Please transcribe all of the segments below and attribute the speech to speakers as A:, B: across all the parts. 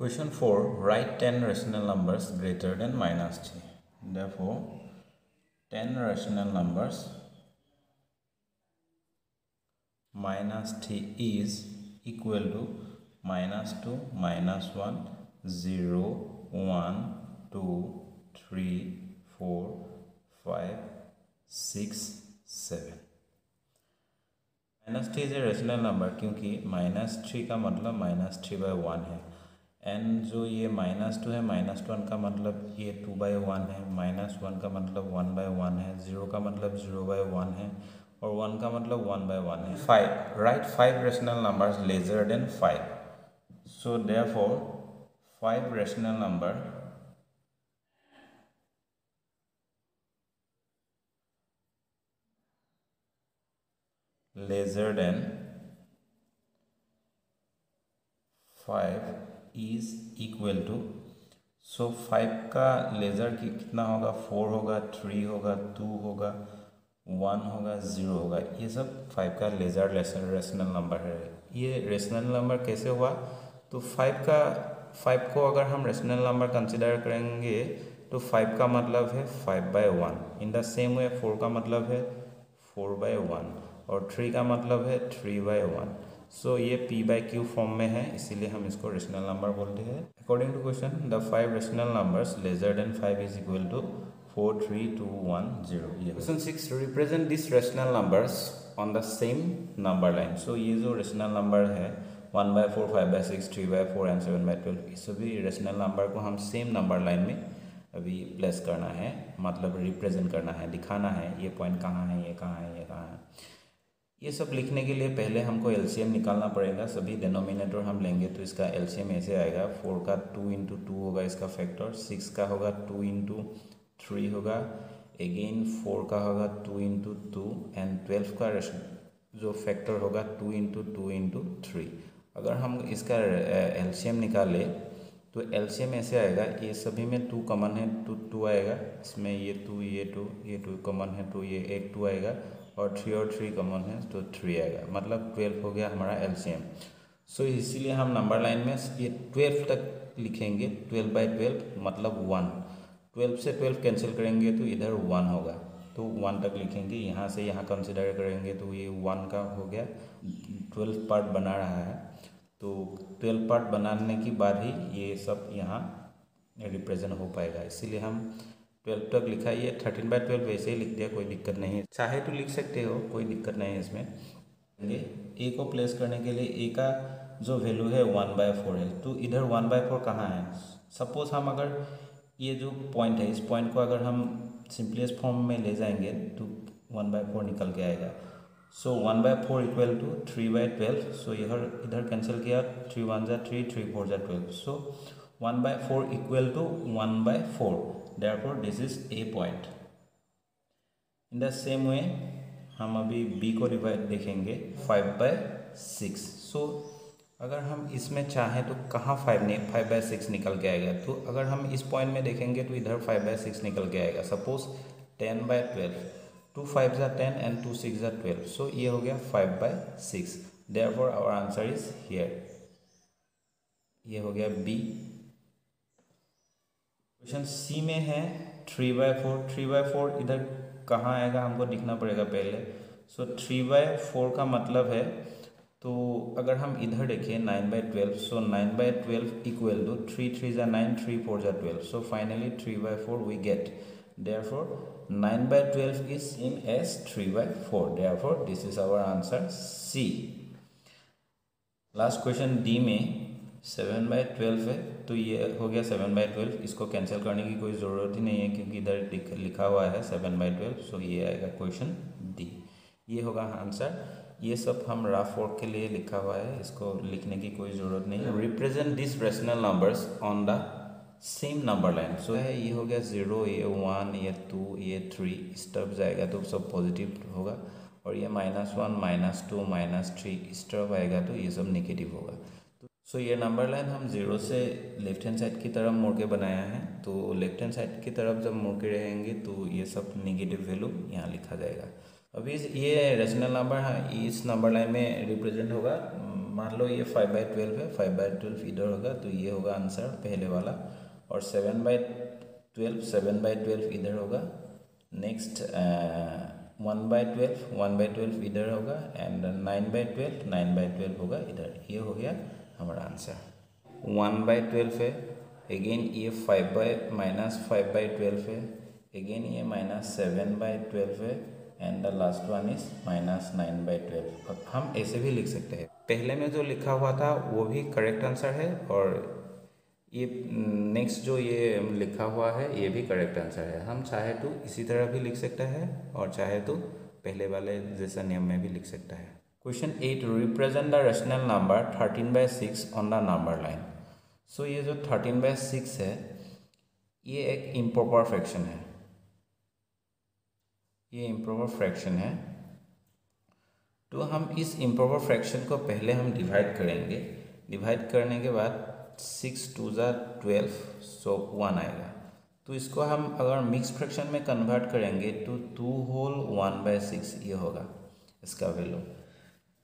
A: Question 4 Write 10 rational numbers greater than minus 3. Therefore, 10 rational numbers minus 3 is equal to minus 2, minus 1, 0, 1, 2, 3, 4, 5, 6, 7. Minus three is a rational number क्योंकि minus three का मतलब minus three by one है and जो ये minus two है minus one का मतलब ये टू बाई वन है माइनस वन का मतलब वन बाई वन है ज़ीरो का मतलब ज़ीरो बाई वन है, और वन का मतलब वन बाई वन है। Five right five rational numbers lesser than five so therefore five rational number lesser than five is equal to so five का lesser की कितना होगा? फोर होगा थ्री होगा टू होगा वन होगा ज़ीरो होगा। ये सब फाइव का लेज़र रेशनल नंबर है। ये रेशनल नंबर कैसे हुआ? तो फाइव का फाइव को अगर हम रेशनल नंबर कंसिडर करेंगे तो फाइव का मतलब है five by one in the same way four का मतलब है फोर बाय वन और थ्री का मतलब है थ्री बाय वन सो ये पी बाई क्यू फॉर्म में है इसीलिए हम इसको रेशनल नंबर बोलते हैं। According to question the five rational numbers lesser than five is equal to four three two one zero question six represent this rational numbers on the same number line so ये जो rational number है one by four five by six three by four and seven by twelve इस सभी rational number को हम same number line में अभी place करना है मतलब रिप्रेजेंट करना है दिखाना है ये पॉइंट कहाँ है ये कहाँ है ये कहाँ है। ये सब लिखने के लिए पहले हमको एलसीएम निकालना पड़ेगा, सभी डिनोमिनेटर हम लेंगे तो इसका एलसीएम ऐसे आएगा फोर का टू इंटू टू होगा इसका फैक्टर सिक्स का होगा टू इंटू थ्री होगा अगेन फोर का होगा two into two and twelve का जो फैक्टर होगा two into two into three अगर हम इसका एलसीएम निकाले तो एलसीएम ऐसे आएगा, ये सभी में टू कॉमन है टू टू आएगा, इसमें ये टू ये टू ये टू कॉमन है तो ये एक टू आएगा और थ्री और थ्री कॉमन है तो थ्री आएगा। मतलब ट्वेल्व हो गया हमारा एलसीएम सो इसीलिए हम नंबर लाइन में ये ट्वेल्व तक लिखेंगे ट्वेल्व बाई ट्वेल्व मतलब वन ट्वेल्व से ट्वेल्व कैंसिल करेंगे तो इधर वन होगा। तो वन तक लिखेंगे, यहाँ से यहाँ कंसिडर करेंगे तो ये वन का हो गया। ट्वेल्व पार्ट बना रहा है। तो ट्वेल्व पार्ट बनाने के बाद ही ये सब यहाँ रिप्रेजेंट हो पाएगा। इसीलिए हम ट्वेल्व तक लिखा ये थर्टीन बाई ट्वेल्व वैसे ही लिख दिया, कोई दिक्कत नहीं है। चाहे तो लिख सकते हो, कोई दिक्कत नहीं है इसमें। ए को प्लेस करने के लिए ए का जो वैल्यू है वन बाय फोर है। तो इधर वन बाय फोर कहाँ है? सपोज़ हम अगर ये जो पॉइंट है, इस पॉइंट को अगर हम सिंपलेस्ट फॉर्म में ले जाएँगे तो वन बाय फोर निकल के आएगा। So one by four equal to three by twelve so इधर इधर कैंसिल किया थ्री वन ज़ा थ्री थ्री फोर ज़ा twelve so one by four equal to one by four therefore, this is a point. In the same way, हम अभी b को divide देखेंगे five by six so अगर हम इसमें चाहें तो कहाँ फाइव नहीं फाइव बाय सिक्स निकल के आएगा? तो अगर हम इस पॉइंट में देखेंगे तो इधर फाइव बाय सिक्स निकल के आएगा। Suppose ten by twelve two five ज़ा टेन एंड टू सिक्स ज़ा ट्वेल्व सो ये हो गया five by six therefore our answer is here ये हो गया बी क्वेश्चन सी में है three by four three by four इधर कहाँ आएगा हमको लिखना पड़ेगा पहले। सो थ्री बाय फोर का मतलब है तो अगर हम इधर देखें nine by twelve so nine by twelve equal to three three ज़ा नाइन थ्री फोर ज़ा twelve so finally three by four we get therefore nine by twelve is same as three by four therefore this is our answer C last question D में seven by twelve है तो ये हो गया seven by twelve. इसको cancel करने की कोई ज़रूरत ही नहीं है, क्योंकि इधर लिखा हुआ है सेवन बाई ट्वेल्व सो ये आएगा क्वेश्चन डी ये होगा आंसर ये सब हम राफ वर्क के लिए लिखा हुआ है, इसको लिखने की कोई ज़रूरत नहीं है। Represent this rational numbers on the same number line so है, ये हो गया ज़ीरो ये वन ये टू ये थ्री इस तरफ़ जाएगा तो सब पॉजिटिव होगा। और ये minus one minus two minus three इस तरफ़ आएगा तो ये सब नेगेटिव होगा। सो so, ये नंबर लाइन हम ज़ीरो से लेफ़्ट हैंड साइड की तरफ़ मुड़ के बनाया है। तो लेफ़्ट हैंड साइड की तरफ़ जब मुड़ के रहेंगे तो ये सब निगेटिव वैल्यू यहाँ लिखा जाएगा। अभी ये रेशनल नंबर इस नंबर लाइन में रिप्रेजेंट होगा। मान लो ये फाइव बाई ट्वेल्व है फाइव बाई ट्वेल्व इधर होगा तो ये होगा आंसर पहले वाला। और seven by twelve seven by twelve इधर होगा। Next one by twelve one by twelve इधर होगा। And nine by twelve nine by twelve होगा इधर। ये हो गया। हमारा आंसर वन बाई ट्वेल्व है अगेन ये five by minus five by twelve है अगेन ये माइनस सेवन बाई ट्वेल्व है and the last one is minus nine by twelve हम ऐसे भी लिख सकते हैं। पहले में जो लिखा हुआ था, वो भी करेक्ट आंसर है, और ये नेक्स्ट जो ये लिखा हुआ है, ये भी करेक्ट आंसर है। हम चाहे तो इसी तरह भी लिख सकते हैं, और चाहे तो पहले वाले जैसा नियम में भी लिख सकता है। Question eight represent the rational number thirteen by six on the number line so ये जो थर्टीन बाई सिक्स है, ये एक इम्प्रॉपर फ्रैक्शन है। ये इम्प्रॉपर फ्रैक्शन है। तो हम इस इम्प्रॉपर फ्रैक्शन को पहले हम डिवाइड करेंगे। डिवाइड करने के बाद सिक्स टू ज़ा ट्वेल्व सो वन आएगा। तो इसको हम अगर मिक्स फ्रैक्शन में कन्वर्ट करेंगे तो two whole one by six ये होगा, इसका वैल्यू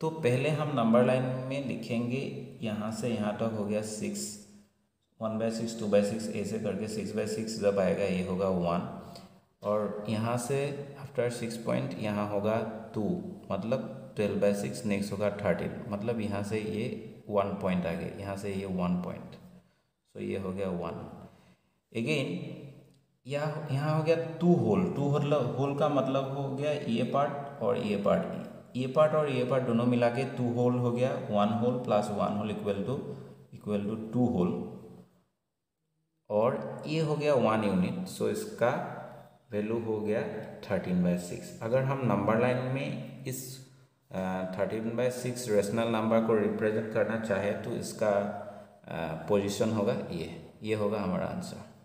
A: तो पहले हम नंबर लाइन में लिखेंगे, यहाँ से यहाँ तक हो गया six one by six two by six ऐसे करके सिक्स बाई सिक्स जब आएगा ये होगा वन और यहाँ से आफ्टर सिक्स पॉइंट यहाँ होगा टू मतलब ट्वेल्व बाई सिक्स नेक्स्ट होगा थर्टीन मतलब यहाँ से ये वन पॉइंट आ गया. यहाँ से ये वन पॉइंट सो ये हो गया वन अगेन यहाँ यहाँ हो गया two whole two whole whole का मतलब हो गया ये पार्ट और ये पार्ट ये पार्ट और ये पार्ट दोनों मिला के टू होल हो गया one whole plus one whole equal to equal to two two whole ये हो गया वन यूनिट सो इसका वैल्यू हो गया थर्टीन बाई सिक्स अगर हम नंबर लाइन में इस thirteen by six rational number को रिप्रेजेंट करना चाहे तो इसका पोजीशन होगा ये ये होगा हमारा answer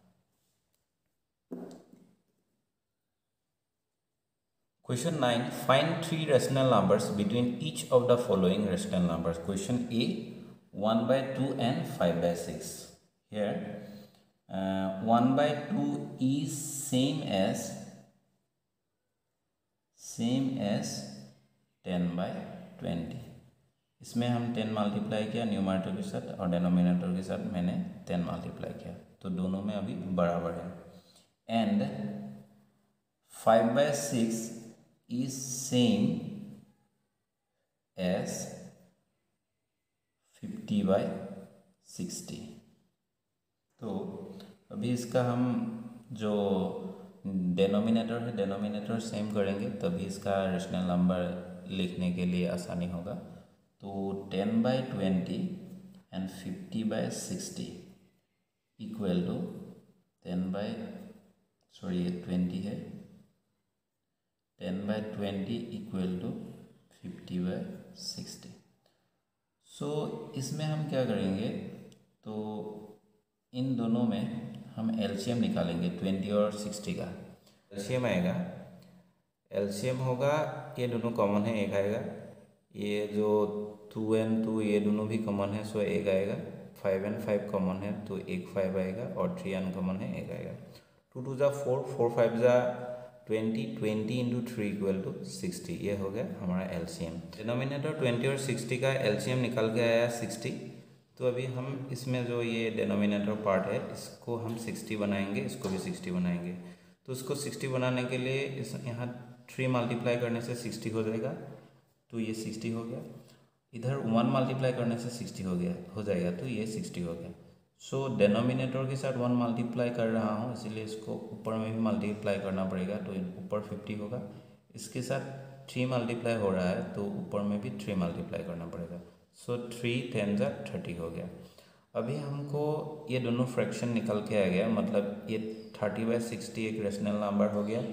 A: question nine find three rational numbers between each of the following rational numbers question A one by two and five by six here one 1 by 2 is same as same as 10 by 20 इसमें हम ten multiply किया न्यूमारेटर के साथ और denominator के साथ मैंने ten multiply किया। तो दोनों में अभी बराबर है। And five by six is same as 50 by 60 तो अभी इसका हम जो डेनोमिनेटर है डेनोमिनेटर सेम करेंगे, तभी इसका रेशनल नंबर लिखने के लिए आसानी होगा। तो ten by twenty and fifty by sixty equal to ten by sorry ये ट्वेंटी है। Ten by twenty equal to fifty by sixty. So इसमें हम क्या करेंगे? तो इन दोनों में हम एलसीएम निकालेंगे, ट्वेंटी और सिक्सटी का। एलसीएम आएगा। एलसीएम होगा, ये दोनों कॉमन है, एक आएगा। ये जो टू एंड टू ये दोनों भी कॉमन है सो एक आएगा। फाइव एंड फाइव कॉमन है तो एक फाइव आएगा, और थ्री अनकॉमन है, एक आएगा। टू टू ज़ा फोर फोर फाइव ज़ा twenty twenty into three equal to sixty ये हो गया हमारा L C M denominator twenty और सिक्सटी का एल सी एम निकल के आया सिक्सटी तो अभी हम इसमें जो ये डेनोमिनेटर पार्ट है, इसको हम सिक्सटी बनाएँगे, इसको भी सिक्सटी बनाएँगे. तो इसको सिक्सटी बनाने के लिए इस, यहाँ थ्री मल्टीप्लाई करने से सिक्सटी हो जाएगा. तो ये सिक्सटी हो गया. इधर वन मल्टीप्लाई करने से सिक्सटी हो गया, हो जाएगा. तो ये सिक्सटी हो गया. सो so, डेनोमिनेटर के साथ वन मल्टीप्लाई कर रहा हूँ इसीलिए इसको ऊपर में भी मल्टीप्लाई करना पड़ेगा तो ऊपर फिफ्टी होगा। इसके साथ थ्री मल्टीप्लाई हो रहा है तो ऊपर में भी थ्री मल्टीप्लाई करना पड़ेगा। सो थ्री टेन ज़ा थर्टी हो गया। अभी हमको ये दोनों फ्रैक्शन निकल के आ गया मतलब ये थर्टी बाई सिक्सटी एक रेशनल नंबर हो गया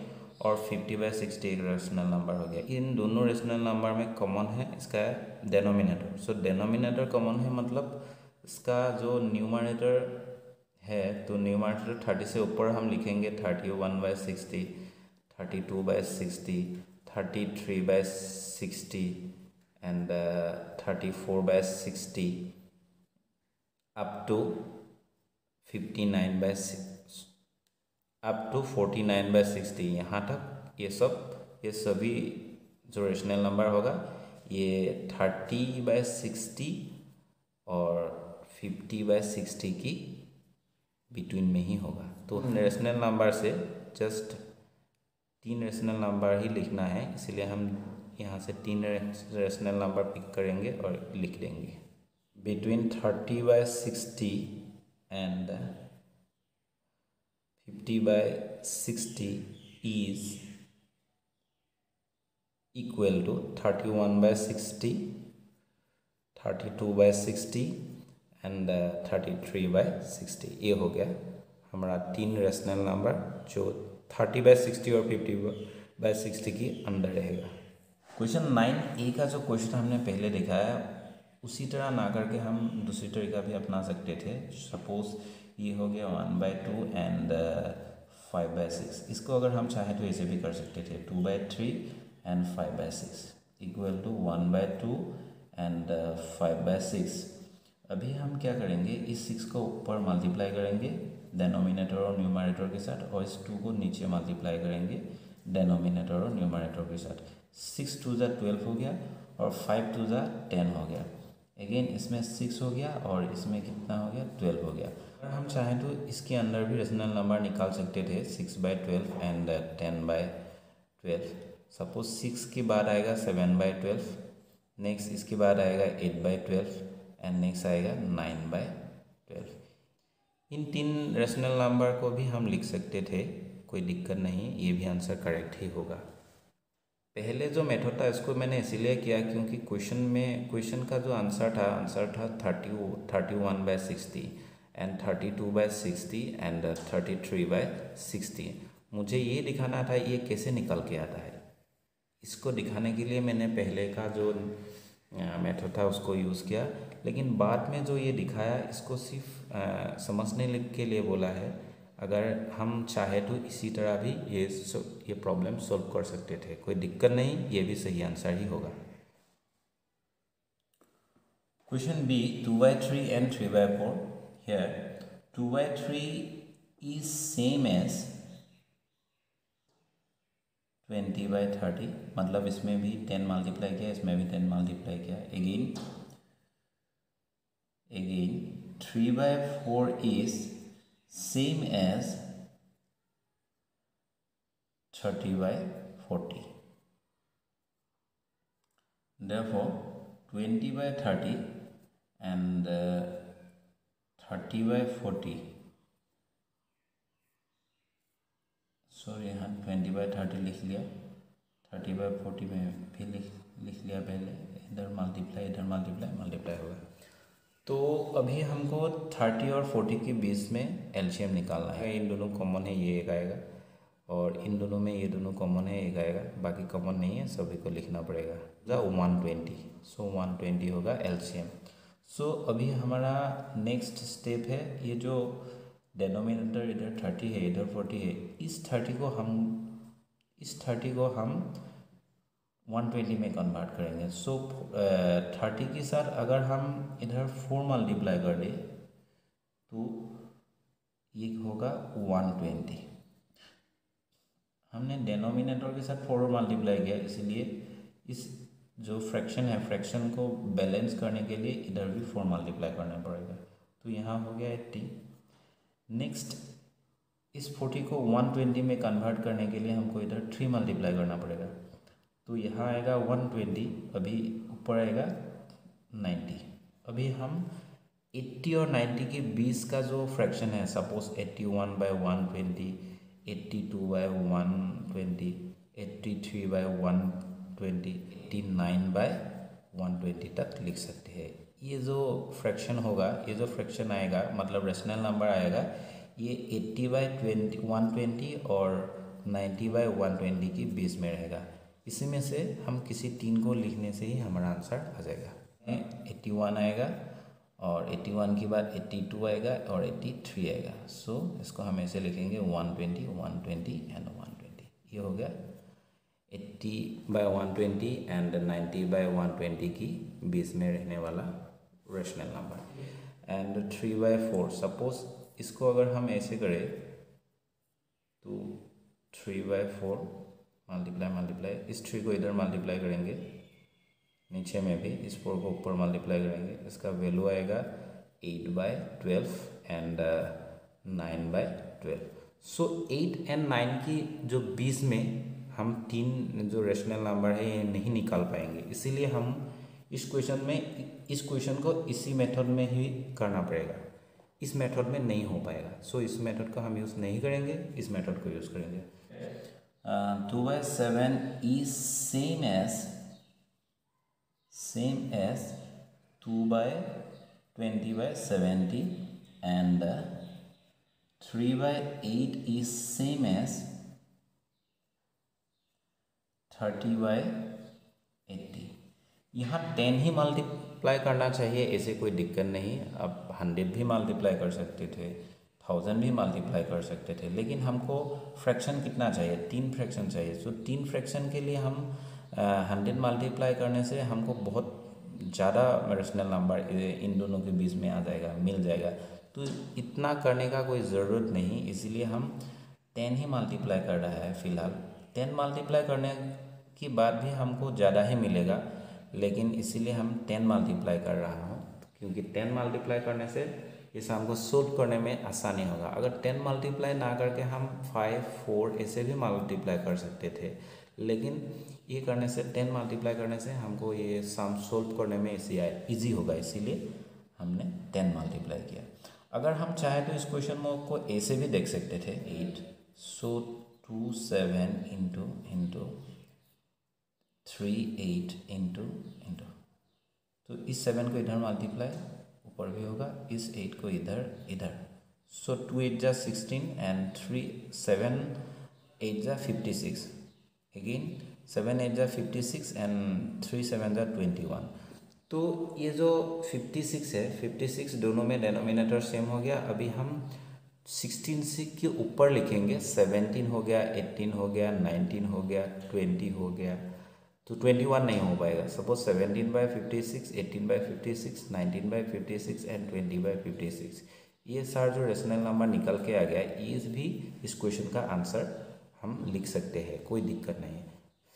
A: और फिफ्टी बाई सिक्सटी एक रेशनल नंबर हो गया। इन दोनों रेशनल नंबर में कॉमन है इसका डेनोमिनेटर सो डेनोमिनेटर कॉमन है मतलब इसका जो न्यूमारेटर है तो न्यूमारेटर थर्टी से ऊपर हम लिखेंगे thirty one by sixty thirty two by sixty thirty three by sixty and uh, 34 by 60 up to 59 by 6 up to 49 by 60 यहाँ तक ये सब ये सभी जो रेशनल नंबर होगा ये थर्टी बाय सिक्सटी और फिफ्टी बाय सिक्सटी की बिटवीन में ही होगा। तो रेशनल नंबर से जस्ट तीन रेशनल नंबर ही लिखना है इसलिए हम यहाँ से तीन रेशनल नंबर पिक करेंगे और लिख देंगे। Between thirty by sixty and fifty by sixty is equal to thirty one by sixty thirty two by sixty and thirty three by sixty ये हो गया हमारा तीन रेशनल नंबर जो थर्टी बाय सिक्सटी और फिफ्टी बाय सिक्सटी की अंदर रहेगा। क्वेश्चन नाइन ए का जो क्वेश्चन हमने पहले देखा है, उसी तरह ना करके हम दूसरी तरीका भी अपना सकते थे। सपोज़ ये हो गया one by two and five by six इसको अगर हम चाहें तो ऐसे भी कर सकते थे। Two by three and five by six equal to one by two and five by six अभी हम क्या करेंगे, इस सिक्स को ऊपर मल्टीप्लाई करेंगे डेनोमिनेटर और न्यूमरेटर के साथ, और इस टू को नीचे मल्टीप्लाई करेंगे डेनोमिनेटर और न्यूमरेटर के साथ। सिक्स टू ज़ा ट्वेल्व हो गया और फाइव टू ज़ा टेन हो गया। अगेन इसमें सिक्स हो गया और इसमें कितना हो गया? ट्वेल्व हो गया। अगर हम चाहें तो इसके अंदर भी रेशनल नंबर निकाल सकते थे six by twelve and ten by twelve suppose six के बाद आएगा सेवन बाय ट्वेल्व नेक्स्ट इसके बाद आएगा eight by twelve and next आएगा नाइन बाय ट्वेल्व इन तीन रेशनल नंबर को भी हम लिख सकते थे, कोई दिक्कत नहीं, ये भी आंसर करेक्ट ही होगा। पहले जो मेथड था, इसको मैंने इसीलिए किया क्योंकि क्वेश्चन में क्वेश्चन का जो आंसर था आंसर था thirty thirty one by sixty and thirty two by sixty and thirty three by sixty मुझे ये दिखाना था, ये कैसे निकल के आता है? इसको दिखाने के लिए मैंने पहले का जो मेथड था, उसको यूज़ किया। लेकिन बाद में जो ये दिखाया, इसको सिर्फ़ समझने के लिए बोला है, अगर हम चाहे तो इसी तरह भी ये ये प्रॉब्लम सॉल्व कर सकते थे। कोई दिक्कत नहीं, ये भी सही आंसर ही होगा। Question B two by three and three by four here two by three is same as twenty by thirty मतलब इसमें भी टेन मल्टीप्लाई किया, इसमें भी टेन मल्टीप्लाई किया। Again again three by four is same as thirty by forty therefore twenty by thirty and thirty by forty sorry यहाँ twenty by thirty लिख लिया। थर्टी बाई फोर्टी में भी लिख लिख लिया पहले। इधर मल्टीप्लाई इधर मल्टीप्लाई मल्टीप्लाई होगा। तो अभी हमको थर्टी और फोर्टी के बीच में एलसीएम निकालना है। इन दोनों कॉमन है, ये एक आएगा। और इन दोनों में ये दोनों कॉमन है, एक आएगा। बाकी कॉमन नहीं है, सभी को लिखना पड़ेगा। One twenty so one twenty होगा एलसीएम। सो अभी हमारा नेक्स्ट स्टेप है, ये जो डेनोमिनेटर इधर थर्टी है, इधर फोर्टी है, इस थर्टी को हम, इस थर्टी को हम वन ट्वेंटी में कन्वर्ट करेंगे। सो थर्टी के साथ अगर हम इधर फोर मल्टीप्लाई कर दें तो ये होगा वन ट्वेंटी। हमने डेनोमिनेटर के साथ फोर मल्टीप्लाई किया, इसलिए इस जो फ्रैक्शन है फ्रैक्शन को बैलेंस करने के लिए इधर भी फोर मल्टीप्लाई करना पड़ेगा। तो यहाँ हो गया एट्टी नेक्स्ट इस फोर्टी को वन ट्वेंटी में कन्वर्ट करने के लिए हमको इधर थ्री मल्टीप्लाई करना पड़ेगा। तो यहाँ आएगा वन ट्वेंटी अभी ऊपर आएगा नाइन्टी अभी हम एट्टी और नाइन्टी के बीच का जो फ्रैक्शन है suppose eighty one by one twenty eighty two by one twenty eighty three by one twenty eighty nine by one twenty तक लिख सकते हैं। ये जो फ्रैक्शन होगा, ये जो फ्रैक्शन आएगा मतलब रेशनल नंबर आएगा, ये eighty by twenty one twenty और नाइन्टी बाई वन ट्वेंटी के बीच में रहेगा। इसी में से हम किसी तीन को लिखने से ही हमारा आंसर आ जाएगा। एट्टी वन आएगा और एट्टी वन के बाद एट्टी टू आएगा और एट्टी थ्री आएगा। सो so, इसको हम ऐसे लिखेंगे one twenty one twenty and one twenty ये हो गया eighty by one twenty and ninety by one twenty की बीच में रहने वाला rational number and three by four suppose इसको अगर हम ऐसे करें तो three by four multiply multiply इस थ्री को इधर मल्टीप्लाई करेंगे। नीचे में भी इस फोर को ऊपर मल्टीप्लाई करेंगे। इसका वैल्यू आएगा eight by twelve and nine by twelve so eight and nine की जो बीस में हम तीन जो रेशनल नंबर है ये नहीं निकाल पाएँगे। इसीलिए हम इस क्वेश्चन में इस क्वेश्चन को इसी मेथड में ही करना पड़ेगा। इस मेथड में नहीं हो पाएगा। सो so, इस मेथड को हम यूज़ नहीं करेंगे इस मेथड को यूज़ करेंगे। Two by seven is same as same as two by twenty by seventy and three by eight is same as thirty by eighty यहाँ टेन ही मल्टीप्लाई करना चाहिए, ऐसे कोई दिक्कत नहीं। अब हंड्रेड भी मल्टीप्लाई कर सकते थे। थाउज़ेंड भी मल्टीप्लाई कर सकते थे। लेकिन हमको फ्रैक्शन कितना चाहिए? तीन फ्रैक्शन चाहिए। सो तीन फ्रैक्शन के लिए हम हंड्रेड मल्टीप्लाई करने से हमको बहुत ज़्यादा रेशनल नंबर इन दोनों के बीच में आ जाएगा, मिल जाएगा। तो इतना करने का कोई ज़रूरत नहीं। इसीलिए हम टेन ही मल्टीप्लाई कर रहा है फ़िलहाल। टेन मल्टीप्लाई करने के बाद भी हमको ज़्यादा ही मिलेगा। लेकिन इसीलिए हम टेन मल्टीप्लाई कर रहा हूँ। क्योंकि टेन मल्टीप्लाई करने से इसे हमको सोल्व करने में आसानी होगा। अगर टेन मल्टीप्लाई ना करके हम फाइव फोर ऐसे भी मल्टीप्लाई कर सकते थे, लेकिन ये करने से टेन मल्टीप्लाई करने से हमको ये सम सोल्व करने में इसी ईजी होगा, इसीलिए हमने टेन मल्टीप्लाई किया। अगर हम चाहें तो इस क्वेश्चन को ऐसे भी देख सकते थे eight so two seven into into three eight into into तो इस सेवन को इधर मल्टीप्लाई ऊपर भी होगा, इस एट को इधर इधर। सो टू एट जा sixteen and three seven eight जा fifty six again seven eight जा fifty six and three seven जा ट्वेंटी वन तो ये जो फिफ्टी सिक्स है फिफ्टी सिक्स दोनों में डेनोमिनेटर सेम हो गया। अभी हम सिक्सटीन से के ऊपर लिखेंगे। सेवेंटीन हो गया एट्टीन हो गया नाइनटीन हो गया ट्वेंटी हो गया। तो ट्वेंटी वन नहीं हो पाएगा। Suppose seventeen by fifty six eighteen by fifty six nineteen by fifty six and twenty by fifty six ये सार जो रेशनल नंबर निकल के आ गया, इस भी इस क्वेश्चन का आंसर हम लिख सकते हैं, कोई दिक्कत नहीं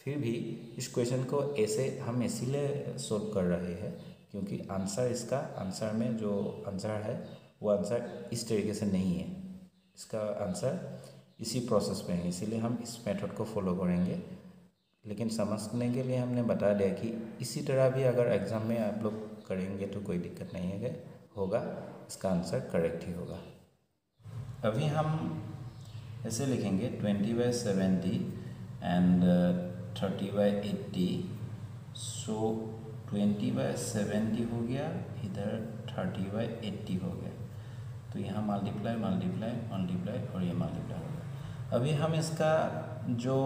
A: फिर भी इस क्वेश्चन को ऐसे हम इसीलिए सोल्व कर रहे हैं क्योंकि आंसर इसका आंसर में जो आंसर है, वो आंसर इस तरीके से नहीं है। इसका आंसर इसी प्रोसेस में है, इसीलिए हम इस मेथड को फॉलो करेंगे। लेकिन समझने के लिए हमने बता दिया कि इसी तरह भी अगर एग्ज़ाम में आप लोग करेंगे तो कोई दिक्कत नहीं है, होगा। इसका आंसर करेक्ट ही होगा। अभी हम ऐसे लिखेंगे twenty by seventy and thirty by eighty so twenty by seventy हो गया, इधर थर्टी बाई एट्टी हो गया। तो यहाँ मल्टीप्लाई मल्टीप्लाई मल्टीप्लाई और ये मल्टीप्लाई हो गया। अभी हम इसका जो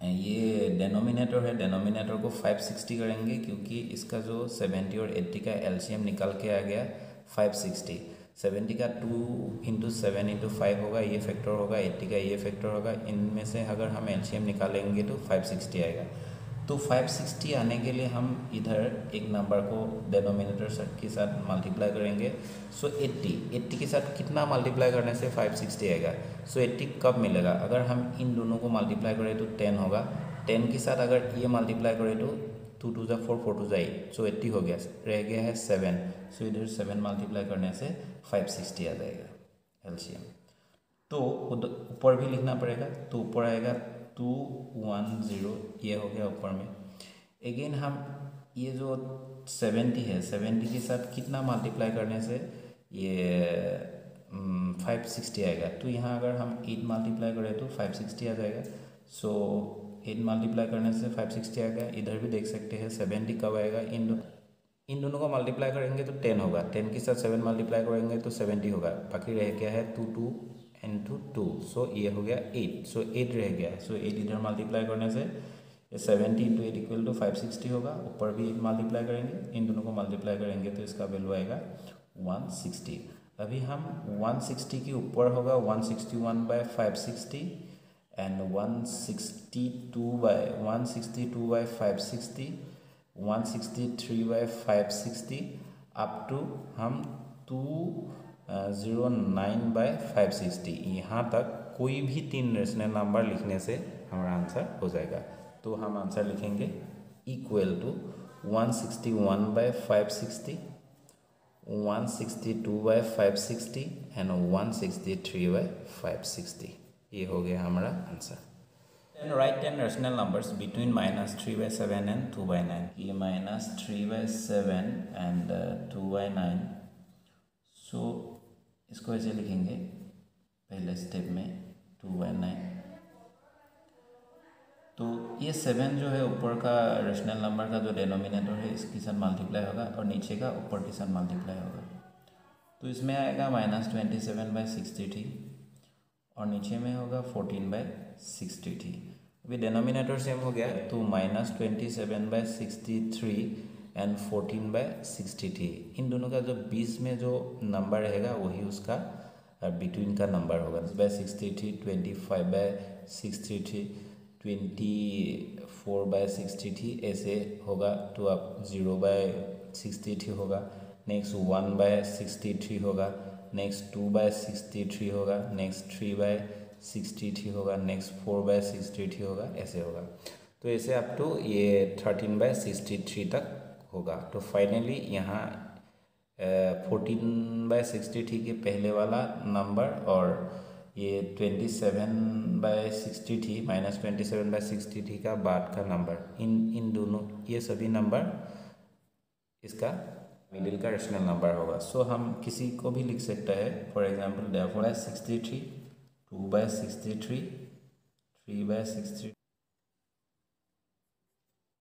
A: ये डेनोमिनेटर है। डेनोमिनेटर को 560 करेंगे क्योंकि इसका जो 70 और 80 का एलसीएम निकाल के आ गया 560 70 का 2 इंटू सेवन इंटू फाइव होगा, ये फैक्टर होगा 80 का ये फैक्टर होगा। इनमें से अगर हम एलसीएम निकालेंगे तो 560 आएगा। तो 560 आने के लिए हम इधर एक नंबर को डेनोमिनेटर के साथ मल्टीप्लाई करेंगे। सो so 80 80 के साथ कितना मल्टीप्लाई करने से 560 आएगा? सो so 80 कब मिलेगा? अगर हम इन दोनों को मल्टीप्लाई करें तो 10 होगा। 10 के साथ अगर ये मल्टीप्लाई करें तो टू टू ज़ा फोर फोर टू ज़ा एट सो एट्टी हो गया। रह गया है सेवन सो so इधर सेवन मल्टीप्लाई करने से फाइव सिक्सटी आ जाएगा। एल तो ऊपर भी लिखना पड़ेगा। तो ऊपर आएगा टू वन ज़ीरो ये हो गया ऊपर में। अगेन हम ये जो सेवेंटी है सेवेंटी के साथ कितना मल्टीप्लाई करने से ये फाइव सिक्सटी आएगा। तो यहाँ अगर हम एट मल्टीप्लाई करें तो फाइव सिक्सटी आ जाएगा। सो एट मल्टीप्लाई करने से फाइव सिक्सटी आ गया। इधर भी देख सकते हैं सेवेंटी कब आएगा? इन दो, इन दोनों को मल्टीप्लाई करेंगे तो टेन होगा। टेन के साथ सेवन मल्टीप्लाई करेंगे तो सेवेंटी होगा। बाकी रह गया है two two into two so ये हो गया एट सो एट रह गया. सो एट इधर मल्टीप्लाई करने से seventy into eight equal to five sixty होगा. ऊपर भी एट मल्टीप्लाई करेंगे. इन दोनों को मल्टीप्लाई करेंगे तो इसका वैल्यू आएगा वन सिक्सटी अभी हम वन सिक्सटी के ऊपर होगा. One sixty one by five sixty and one sixty two by one sixty two by five sixty one sixty three by five sixty up to हम two zero nine by five sixty यहाँ तक कोई भी तीन rational number लिखने से हमारा answer हो जाएगा। तो हम आंसर लिखेंगे equal to one sixty one by five sixty one sixty two by five sixty and one sixty three by five sixty ये हो गया हमारा answer and right ten rational numbers between minus three by seven and two by nine ये minus three by seven and two by nine so इसको ऐसे लिखेंगे, पहले step में टू बाय नाइन तो ये सेवन जो है, ऊपर का रेशनल नंबर का जो डेनोमिनेटर है, इसके साथ मल्टीप्लाई होगा और नीचे का ऊपर के साथ मल्टीप्लाई होगा। तो इसमें आएगा minus twenty seven by sixty three और नीचे में होगा फोर्टीन बाई सिक्सटी थ्री अभी डेनोमिनेटर सेम हो गया तो minus twenty seven by sixty three and fourteen by sixty three इन दोनों का जो बीस में जो नंबर रहेगा, वही उसका बिटवीन का नंबर होगा. By sixty three twenty five by sixty three twenty four by sixty three ऐसे होगा. तो आप ज़ीरो बाय सिक्सटी थ्री होगा. Next one by sixty three होगा. Next two by sixty three होगा. Next three by sixty three होगा. Next four by sixty three होगा. ऐसे होगा. तो ऐसे आप तो ये थर्टीन बाय सिक्सटी थ्री तक होगा। तो फाइनली यहाँ फोर्टीन बाय सिक्सटी थ्री के पहले वाला नंबर और ये twenty seven by sixty three minus twenty seven by sixty three का बाद का नंबर इन इन दोनों, ये सभी नंबर इसका मिडिल का रेशनल नंबर होगा। सो हम किसी को भी लिख सकते हैं। फॉर एग्जांपल डेफोर है sixty three two by sixty three three by sixty